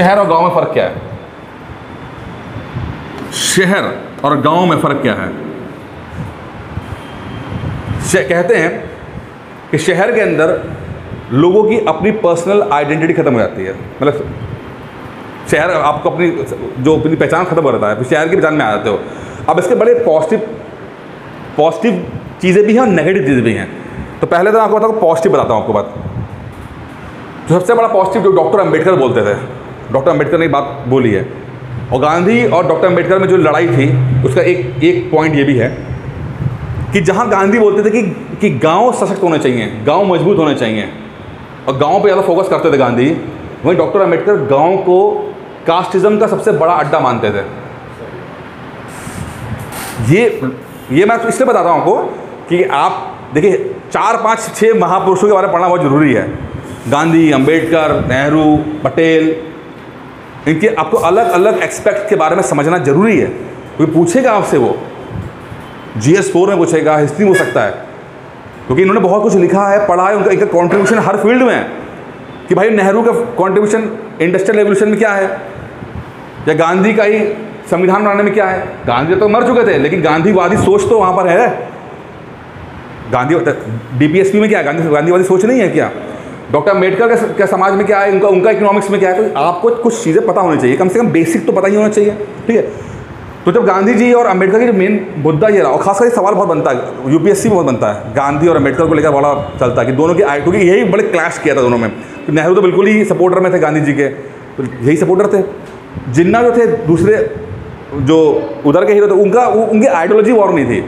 शहर और गाँव में फ़र्क क्या है? शहर और गाँव में फ़र्क क्या है? कहते हैं कि शहर के अंदर लोगों की अपनी पर्सनल आइडेंटिटी खत्म हो जाती है। मतलब शहर आपको अपनी, जो अपनी पहचान खत्म हो जाता है शहर की पहचान में आ जाते हो। अब इसके बड़े पॉजिटिव पॉजिटिव चीज़ें भी हैं और नेगेटिव चीज़ें भी हैं। तो पहले तो आपको बताऊँ पॉजिटिव बताता हूँ आपको बात। तो सबसे बड़ा पॉजिटिव जो डॉक्टर अंबेडकर बोलते थे डॉक्टर अंबेडकर ने बात बोली है। और गांधी और डॉक्टर अंबेडकर में जो लड़ाई थी, उसका एक एक पॉइंट ये भी है कि जहाँ गांधी बोलते थे कि कि गाँव सशक्त होने चाहिए, गाँव मज़बूत होने चाहिए, और गाँव पे ज़्यादा फोकस करते थे गांधी, वहीं डॉक्टर अंबेडकर गाँव को कास्टिज्म का सबसे बड़ा अड्डा मानते थे। ये ये मैं इसलिए बताता हूँ आपको कि आप, देखिए, चार, पाँच छः महापुरुषों के बारे में पढ़ना बहुत ज़रूरी है। गांधी, अंबेडकर, नेहरू, पटेल इनके आपको अलग अलग एक्सपेक्ट के बारे में समझना ज़रूरी है। कोई पूछेगा आपसे वो? जी एस फोर में पूछेगा हिस्ट्री हो सकता है। क्योंकि इन्होंने बहुत कुछ लिखा है, पढ़ा है, उनका एक कॉन्ट्रीब्यूशन हर फ़ील्ड में है। कि भाई नेहरू का कॉन्ट्रीब्यूशन इंडस्ट्रियल रेवोल्यूशन में क्या है? या गांधी का ही संविधान बनाने में क्या है? गांधी तो मर चुके थे, लेकिन गांधीवादी सोच तो वहाँ पर है। गांधी डीपीएसपी में क्या है? गांधी, गांधीवादी सोच नहीं है क्या? डॉक्टर अंबेडकर के समाज में क्या है? उनका उनका इकोनॉमिक्स में क्या है? तो आपको कुछ चीज़ें पता होनी चाहिए। कम से कम बेसिक तो पता ही होना चाहिए, ठीक है? तो जब गांधी जी और अंबेडकर की मेन मुद्दा ये रहा, और खासकर ये सवाल बहुत बनता है यूपीएससी में बहुत बनता है, गांधी और अंबेडकर को लेकर बड़ा चलता है कि दोनों की आई क्योंकि यही बड़े क्लैश किया था दोनों में। तो नेहरू तो बिल्कुल ही सपोर्टर में थे गांधी जी के तो यही सपोर्टर थे। जिन्ना जो थे, दूसरे जो उधर के हीरो थे, उनका, उनकी आइडियोलॉजी वॉर नहीं थी।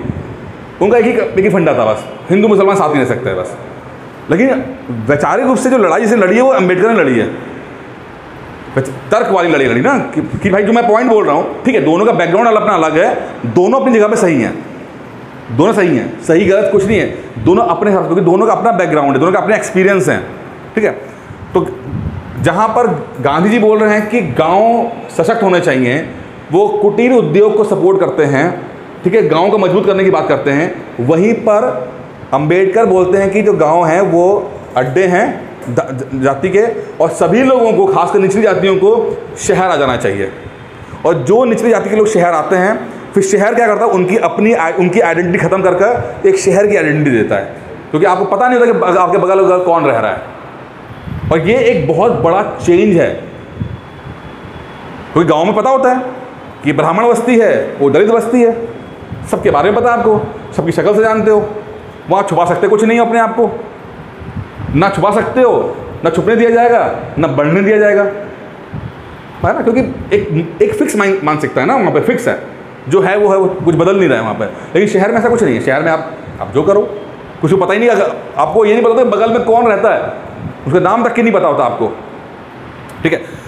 उनका एक ही एक ही फंडा था बस। हिंदू, मुसलमान साथ ही नहीं सकते, बस। लेकिन वैचारिक रूप से जो लड़ाई जिसे लड़ी है वो अंबेडकर ने लड़ी है। तर्क वाली लड़ी लड़ी ना कि, कि भाई जो मैं पॉइंट बोल रहा हूँ ठीक है दोनों का बैकग्राउंड अपना अलग है दोनों अपनी जगह पे सही हैं। दोनों सही हैं सही गलत कुछ नहीं है। दोनों अपने हिसाब से क्योंकि दोनों का अपना बैकग्राउंड है दोनों का अपने एक्सपीरियंस हैं ठीक है? तो जहाँ पर गांधी जी बोल रहे हैं कि गाँव सशक्त होने चाहिए वो कुटीर उद्योग को सपोर्ट करते हैं ठीक है? गाँव को मज़बूत करने की बात करते हैं वहीं पर अंबेडकर बोलते हैं कि जो गाँव हैं, वो अड्डे हैं जाति के, और सभी लोगों को, खासकर निचली जातियों को शहर आ जाना चाहिए। और जो निचली जाति के लोग शहर आते हैं, फिर शहर क्या करता है? उनकी अपनी उनकी आइडेंटिटी ख़त्म कर कर एक शहर की आइडेंटिटी देता है। क्योंकि आपको पता नहीं होता कि आपके बगल बगल कौन रह रहा है। और ये एक बहुत बड़ा चेंज है। क्योंकि गाँव में पता होता है कि ब्राह्मण बस्ती है, वो दलित बस्ती है। सबके बारे में पता है आपको। सबकी शक्ल से जानते हो। वहाँ छुपा सकते कुछ नहीं हो अपने आप को। ना छुपा सकते हो, ना छुपने दिया जाएगा, ना बढ़ने दिया जाएगा। है ना? क्योंकि एक एक फिक्स मानसिकता है ना, वहाँ पे फिक्स है। जो है वो है, वो कुछ बदल नहीं रहा है वहाँ पे। लेकिन शहर में ऐसा कुछ नहीं है। शहर में आप आप जो करो, कुछ पता ही नहीं, अगर आपको ये नहीं पता बगल में कौन रहता है, उसका नाम तक के नहीं पता होता आपको। ठीक है?